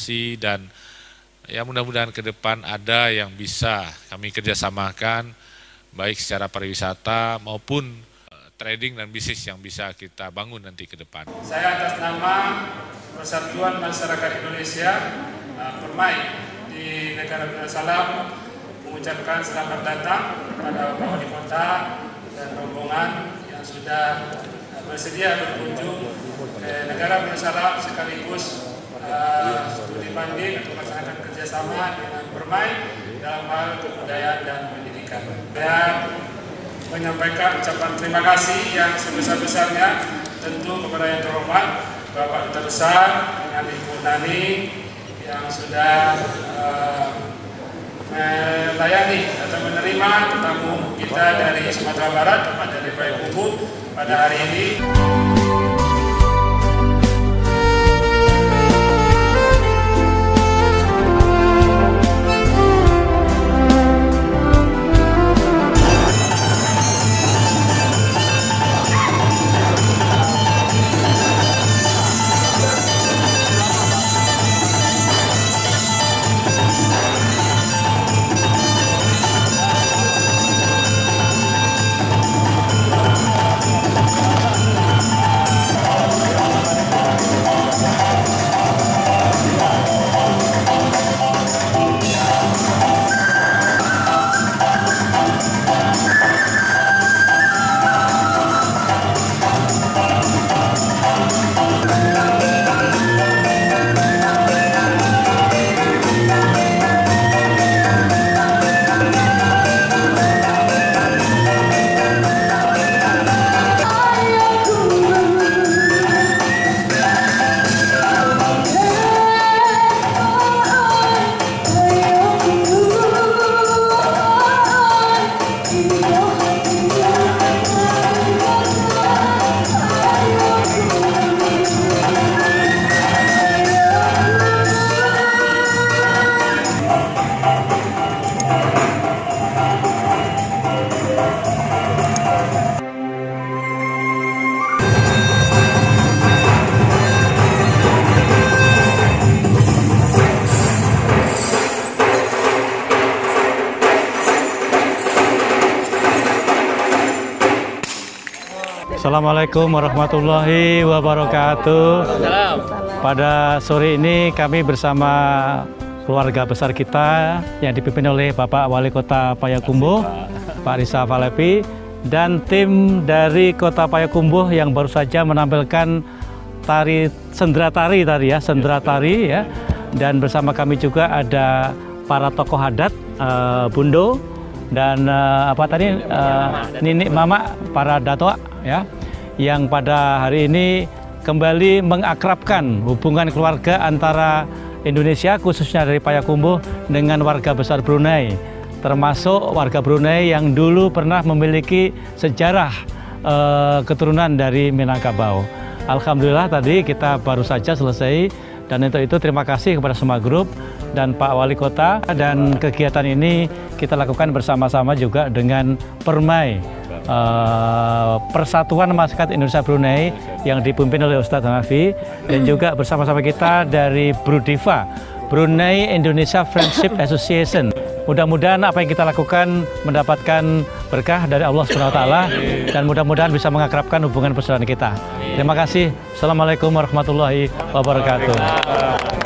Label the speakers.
Speaker 1: investasi dan ya mudah-mudahan ke depan ada yang bisa kami kerjasamakan baik secara pariwisata maupun eh, trading dan bisnis yang bisa kita bangun nanti ke depan.
Speaker 2: Saya atas nama Persatuan Masyarakat Indonesia uh, Permai di negara Darussalam mengucapkan selamat datang kepada Bapak Wali Kota dan rombongan yang sudah uh, bersedia berkunjung ke negara Darussalam sekaligus uh, studi banding atau melaksanakan kerjasama dengan Permai dalam hal kebudayaan dan pendidikan. Dan menyampaikan ucapan terima kasih yang sebesar-besarnya tentu kepada yang terhormat Bapak Duta Besar dengan Ibu Nani yang sudah uh, melayani atau menerima tamu kita dari Sumatera Barat, tepatnya dari Payakumbuh pada hari ini.
Speaker 3: Assalamualaikum warahmatullahi wabarakatuh. Pada sore ini kami bersama keluarga besar kita yang dipimpin oleh Bapak Wali Kota Payakumbuh, Pak. Risa Falepi, dan tim dari Kota Payakumbuh yang baru saja menampilkan tari sendera tari tadi ya, sendera tari ya. Dan bersama kami juga ada para tokoh adat eh, Bundo dan eh, apa tadi? Eh, Nini Mama para datua ya yang pada hari ini kembali mengakrabkan hubungan keluarga antara Indonesia khususnya dari Payakumbuh dengan warga besar Brunei termasuk warga Brunei yang dulu pernah memiliki sejarah eh, keturunan dari Minangkabau. Alhamdulillah tadi kita baru saja selesai dan untuk itu terima kasih kepada semua grup dan Pak Wali Kota dan kegiatan ini kita lakukan bersama-sama juga dengan Permai eh, Persatuan Masyarakat Indonesia Brunei yang dipimpin oleh Ustadz Hanafi dan juga bersama-sama kita dari Brudiva Brunei Indonesia Friendship Association. Mudah-mudahan apa yang kita lakukan mendapatkan berkah dari Allah Subhanahu wa taala dan mudah-mudahan bisa mengakrabkan hubungan persaudaraan kita. Terima kasih. Assalamualaikum warahmatullahi wabarakatuh.